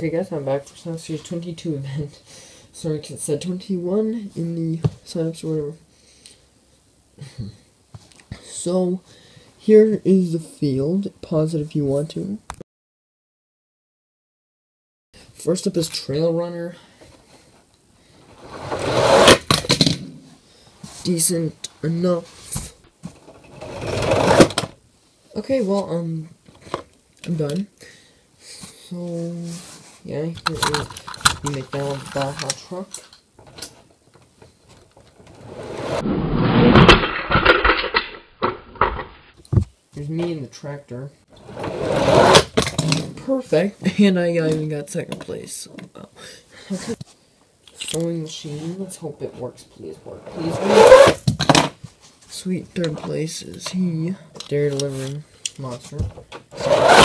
Okay, guys, I'm back for Sonic Series 22 event. Sorry, it said 21 in the signups or whatever. so, here is the field. Pause it if you want to. First up is Trail Runner. Decent enough. Okay, well, um, I'm done. So, yeah, here is the McDonald's Baja truck. There's me in the tractor. Perfect. And I even got second place. So. Okay. Sewing machine. Let's hope it works. Please work. Please work. Sweet third place is he. Dairy delivering monster. Sorry,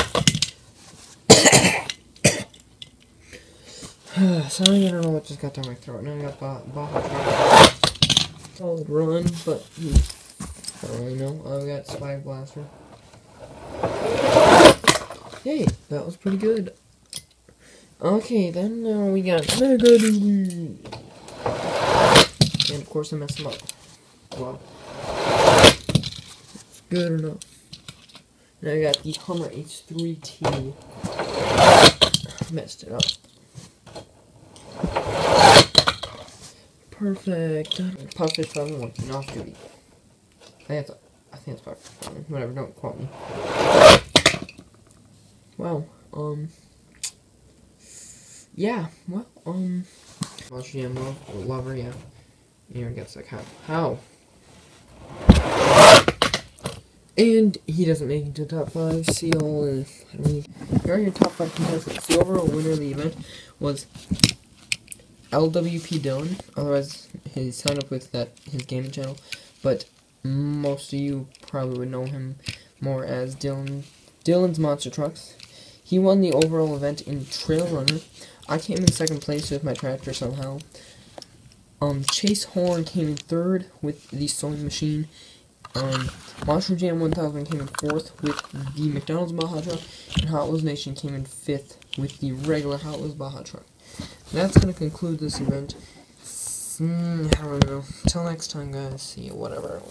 I don't know what just got down my throat. Now I got bah Baja Solid run, but hmm, I don't really know. I got Spike Blaster. Hey, that was pretty good. Okay, then now we got Mega. And of course I messed him up. Well, it's good enough. Now I got the Hummer H3T. Messed it up. Perfect. Puppet 7 working off duty. I think it's, I think it's 7. Whatever, don't quote me. Well, um. Yeah, well, um. Watch GM lover, yeah. Aaron gets like, how? How? And he doesn't make it to top 5. Seal, and I mean, you're your top 5 contestants. The overall winner of the event was LWP Dylan, otherwise he signed up with that his gaming channel, but most of you probably would know him more as Dylan Dylan's Monster Trucks. He won the overall event in Trail Runner. I came in second place with my tractor somehow. Um, Chase Horn came in third with the sewing machine. Um, Monster Jam 1000 came in fourth with the McDonald's Baja truck, and Hot Wheels Nation came in fifth with the regular Hot Wheels Baja truck. That's gonna conclude this event. Mm, I don't know. Till next time, guys. See you. Whatever.